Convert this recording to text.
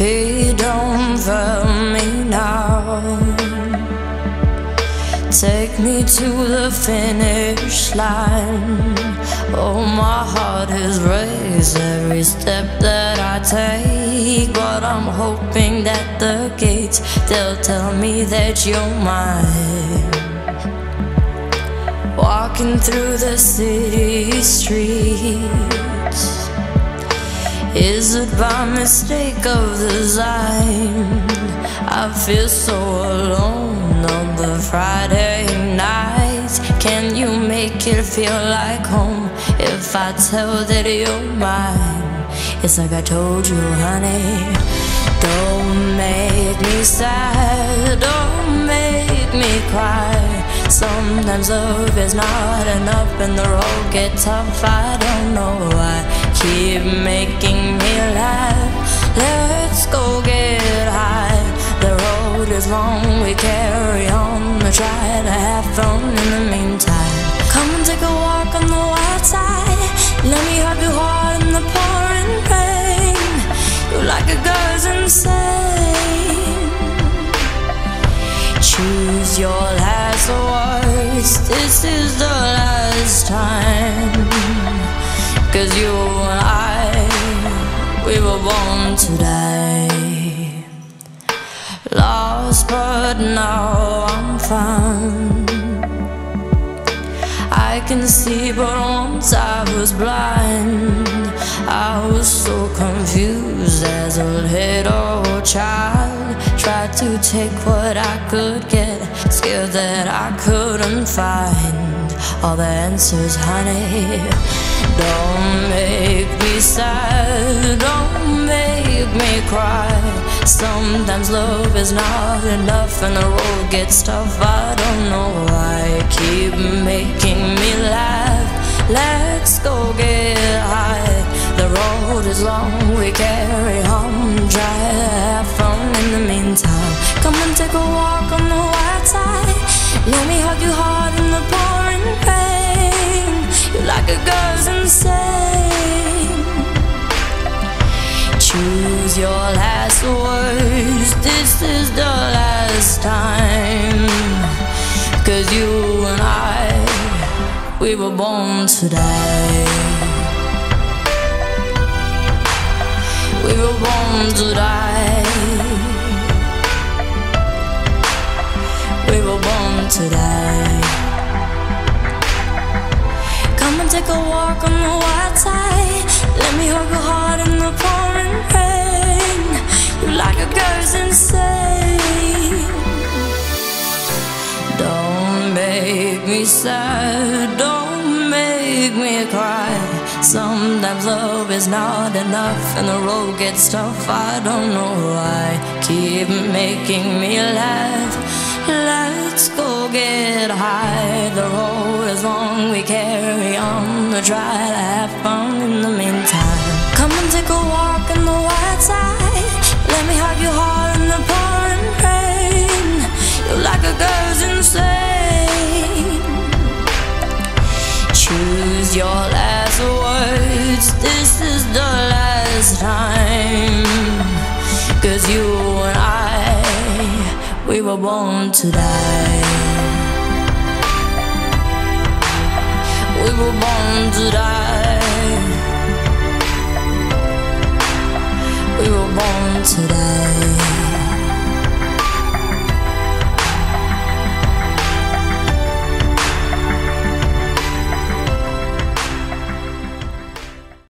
Don't fail me now, take me to the finish line. Oh, my heart is raised every step that I take, but I'm hoping that the gates they'll tell me that you're mine. Walking through the city streets. Is it by mistake of design? I feel so alone on the Friday nights. Can you make it feel like home if I tell that you're mine? It's like I told you, honey. Don't make me sad, don't make me cry. Sometimes love is not enough and the road gets tough. I don't know why. Keep making me laugh. Let's go get high. The road is long, we carry on. I try to have fun in the meantime. Come and take a walk on the wild side. Let me hug your heart in the pouring rain. You're like a girl's insane. Choose your last words. This is the last time. Cause you and I, we were born to die. Lost, but now I'm found. I can see, but once I was blind. I was so confused as a little child. Tried to take what I could get, scared that I couldn't find all the answers, honey. Don't make me sad, don't make me cry. Sometimes love is not enough and the road gets tough. I don't know why. Keep making me laugh. Let's go get high. The road is long, we carry. Try to have fun in the meantime. Come and take a walk on the Choose your last words. This is the last time. Cause you and I, we were born to die. We were born to die. We were born to die. Come and take a walk on the wild side. Let me hug your heart me sad. Don't make me cry. Sometimes love is not enough and the road gets tough. I don't know why. Keep making me laugh. Let's go get high. The road is long, we carry on. We try to have fun in the meantime. Choose your last words. This is the last time. Cause you and I, we were born to die. We were born to die.